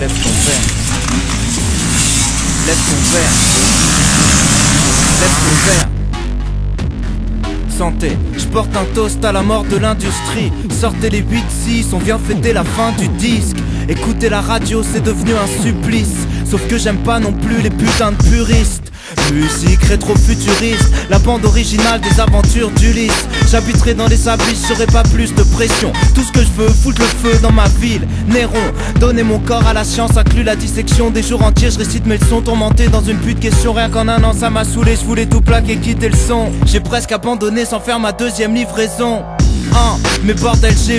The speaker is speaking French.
Lève ton verre. Lève ton verre. Lève ton verre. Santé, je porte un toast à la mort de l'industrie. Sortez les 8-6, on vient fêter la fin du disque. Écouter la radio, c'est devenu un supplice. Sauf que j'aime pas non plus les putains de puristes. Musique rétro-futuriste, la bande originale des aventures d'Ulysse. J'habiterai dans les abysses, j'aurai pas plus de pression. Tout ce que je veux, foutre le feu dans ma ville. Néron, donner mon corps à la science, inclut la dissection des jours entiers. Je récite mes leçons tourmentés dans une pute question. Rien qu'en un an, ça m'a saoulé, je voulais tout plaquer, quitter le son. J'ai presque abandonné sans faire ma deuxième livraison. Hein, mais bordel, j'ai